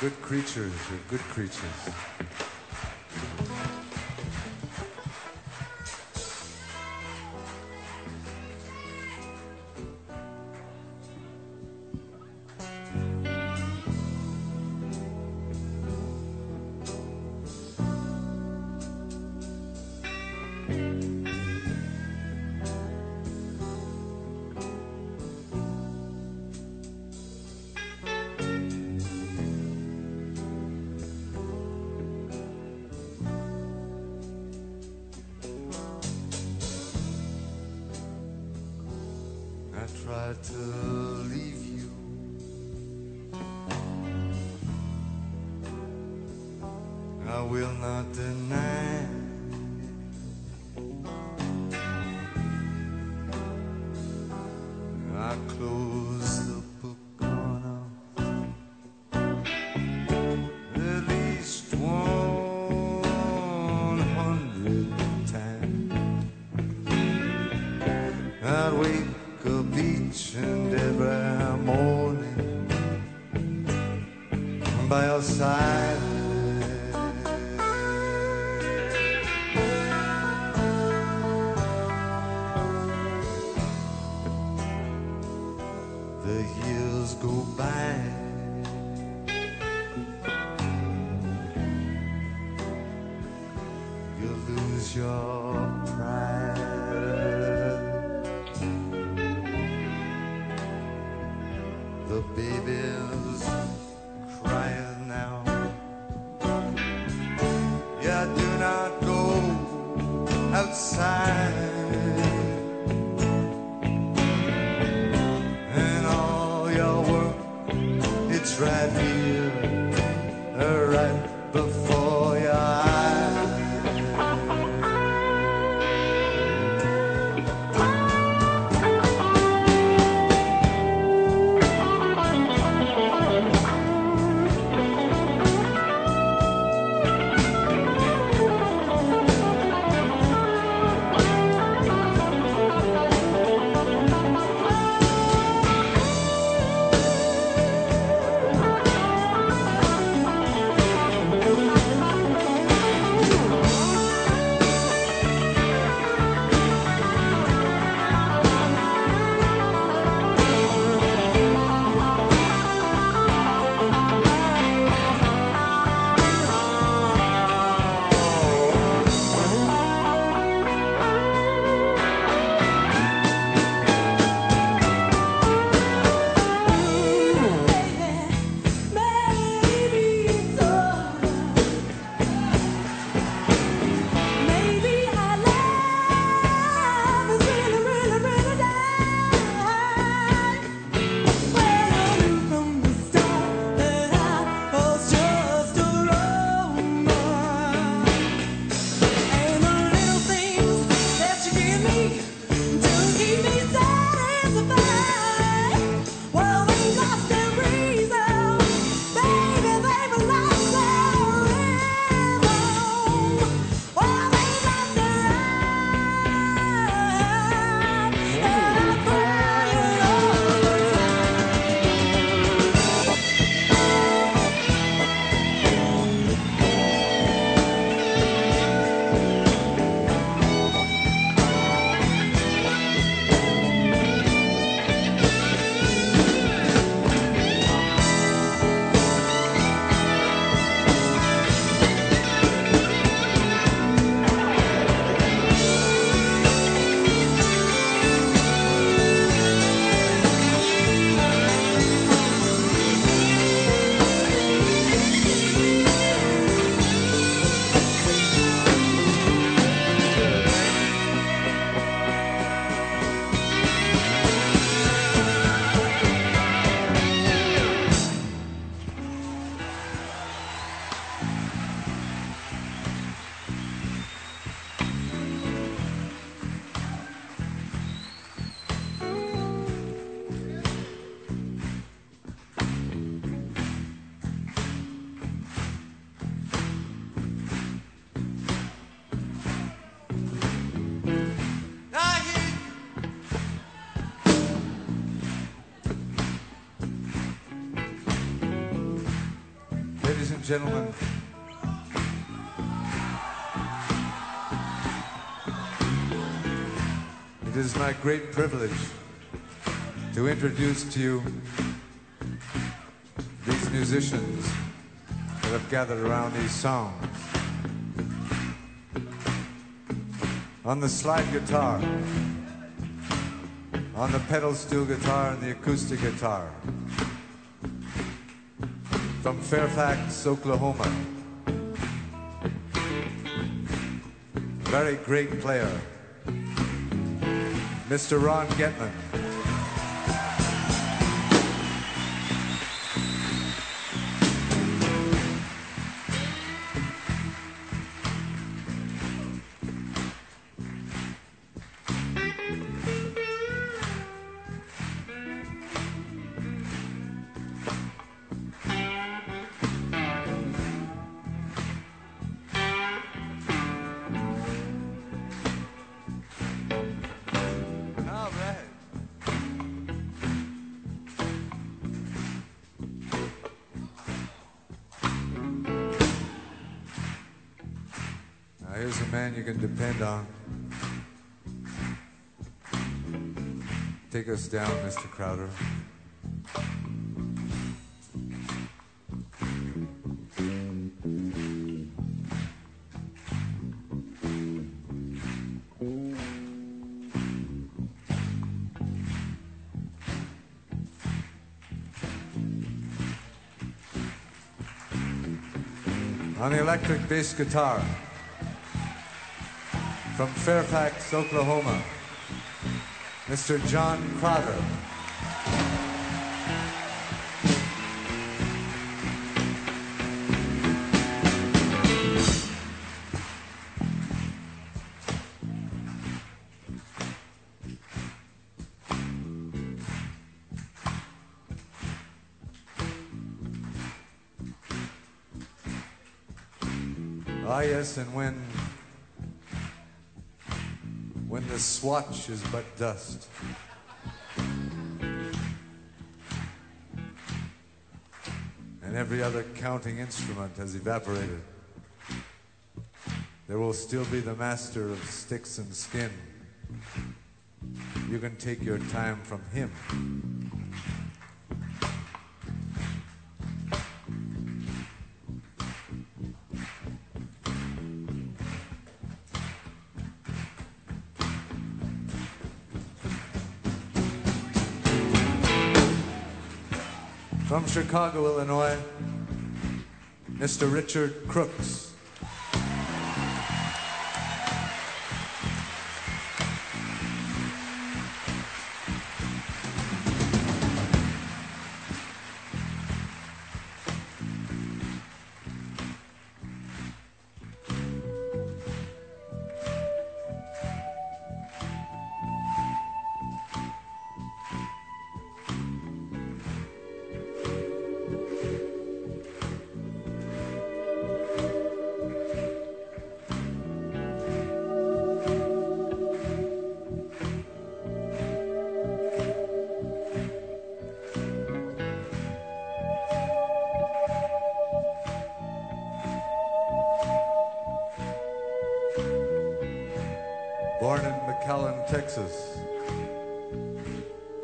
good creatures. You're good creatures. I tried to leave you. I will not deny. Your side. The years go by. You lose your outside. And all your work, it's right gentlemen, it is my great privilege to introduce to you these musicians that have gathered around these songs. On the slide guitar, on the pedal steel guitar and the acoustic guitar. From Fairfax, Oklahoma. Very great player, Mr. Ron Getman. Man you can depend on. Take us down, Mr. Crowder. On the electric bass guitar from Fairfax, Oklahoma, Mr. John Crowder. Ah, yes, and when when the swatch is but dust. And every other counting instrument has evaporated. There will still be the master of sticks and skin. You can take your time from him. Chicago, Illinois, Mr. Richard Crooks.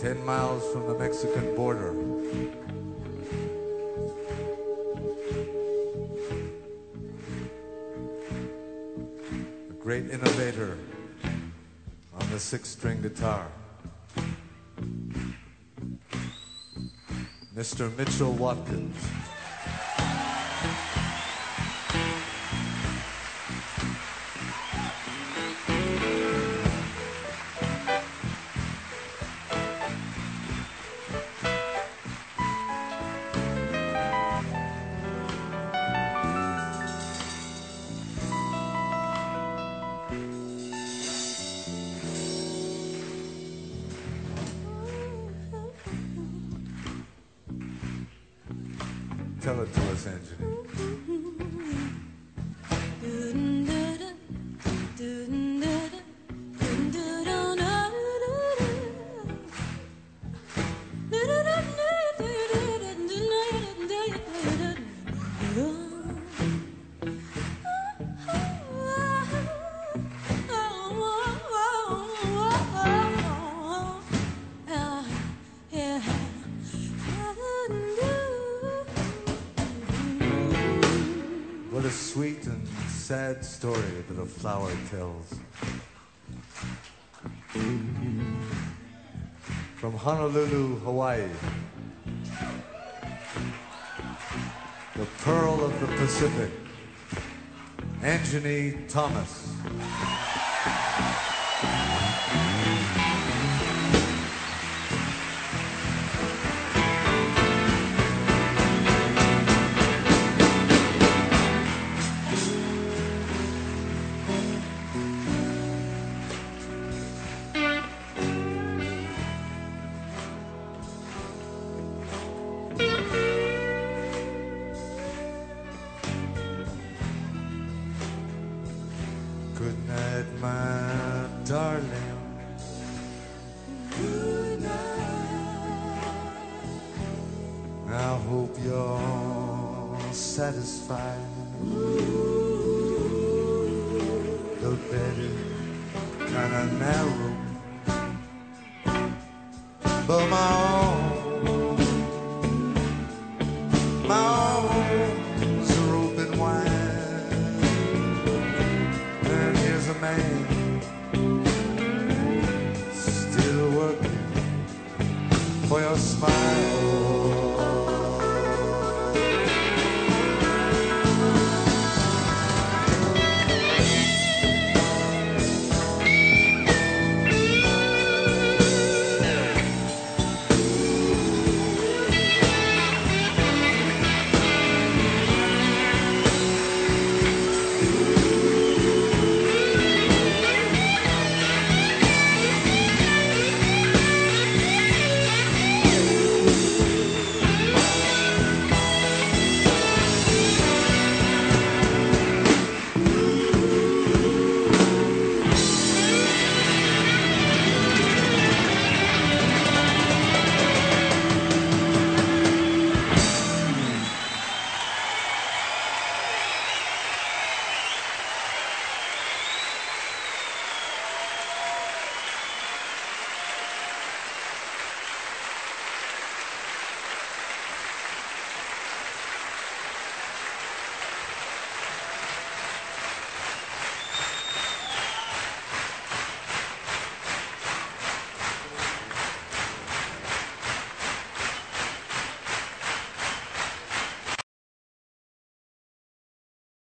10 miles from the Mexican border. A great innovator on the six string guitar. Mr. Mitchell Watkins. Tell it to us, Anjani. Sad story that a flower tells. From Honolulu, Hawaii. The Pearl of the Pacific. Anjani Thomas. My darling. I hope you're satisfied. The bed is kind of narrow, but my